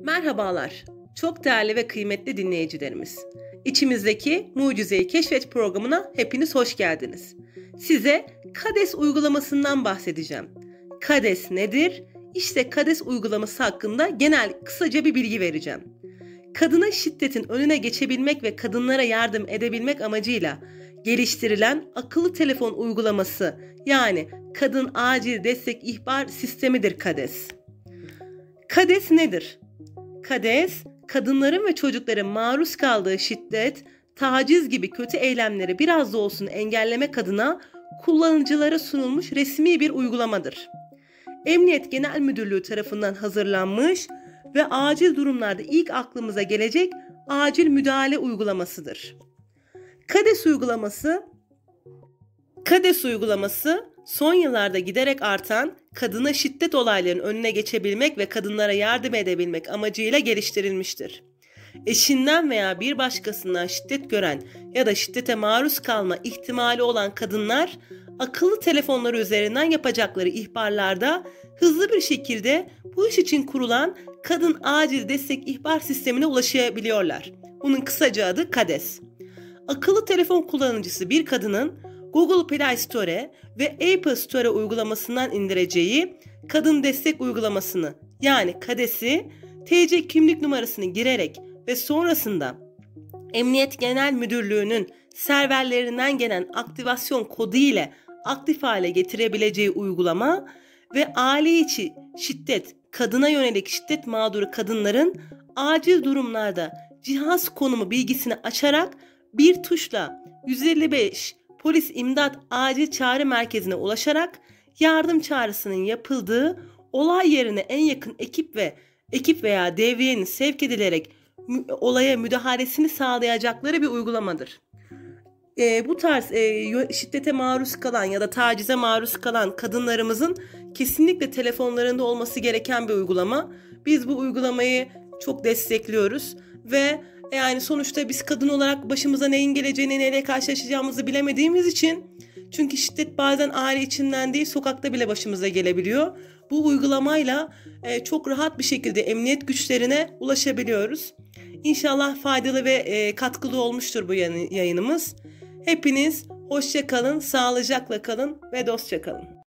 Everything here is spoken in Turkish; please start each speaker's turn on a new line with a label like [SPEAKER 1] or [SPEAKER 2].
[SPEAKER 1] Merhabalar, çok değerli ve kıymetli dinleyicilerimiz. İçimizdeki Mucizeyi Keşfet programına hepiniz hoş geldiniz. Size KADES uygulamasından bahsedeceğim. KADES nedir? İşte KADES uygulaması hakkında genel kısaca bir bilgi vereceğim. Kadına şiddetin önüne geçebilmek ve kadınlara yardım edebilmek amacıyla geliştirilen akıllı telefon uygulaması yani Kadın Acil Destek İhbar Sistemidir KADES. KADES nedir? KADES, kadınların ve çocukların maruz kaldığı şiddet, taciz gibi kötü eylemleri biraz da olsun engellemek adına kullanıcılara sunulmuş resmi bir uygulamadır. Emniyet Genel Müdürlüğü tarafından hazırlanmış ve acil durumlarda ilk aklımıza gelecek acil müdahale uygulamasıdır. KADES uygulaması KADES uygulaması son yıllarda giderek artan kadına şiddet olaylarının önüne geçebilmek ve kadınlara yardım edebilmek amacıyla geliştirilmiştir. Eşinden veya bir başkasından şiddet gören ya da şiddete maruz kalma ihtimali olan kadınlar akıllı telefonları üzerinden yapacakları ihbarlarda hızlı bir şekilde bu iş için kurulan kadın acil destek ihbar sistemine ulaşabiliyorlar. Bunun kısaca adı KADES. Akıllı telefon kullanıcısı bir kadının Google Play Store ve Apple Store uygulamasından indireceği kadın destek uygulamasını yani KADES'i TC kimlik numarasını girerek ve sonrasında Emniyet Genel Müdürlüğü'nün serverlerinden gelen aktivasyon kodu ile aktif hale getirebileceği uygulama ve aile içi şiddet, kadına yönelik şiddet mağduru kadınların acil durumlarda cihaz konumu bilgisini açarak bir tuşla 155 polis imdat acil çağrı merkezine ulaşarak yardım çağrısının yapıldığı olay yerine en yakın ekip ve ekip veya devriyenin sevk edilerek olaya müdahalesini sağlayacakları bir uygulamadır. E, bu tarz e, şiddete maruz kalan ya da tacize maruz kalan kadınlarımızın kesinlikle telefonlarında olması gereken bir uygulama. Biz bu uygulamayı çok destekliyoruz ve yani sonuçta biz kadın olarak başımıza neyin geleceğini, neyle karşılaşacağımızı bilemediğimiz için çünkü şiddet bazen aile içinden değil sokakta bile başımıza gelebiliyor. Bu uygulamayla e, çok rahat bir şekilde emniyet güçlerine ulaşabiliyoruz. İnşallah faydalı ve e, katkılı olmuştur bu yayınımız. Hepiniz hoşça kalın, sağlıcakla kalın ve dostça kalın.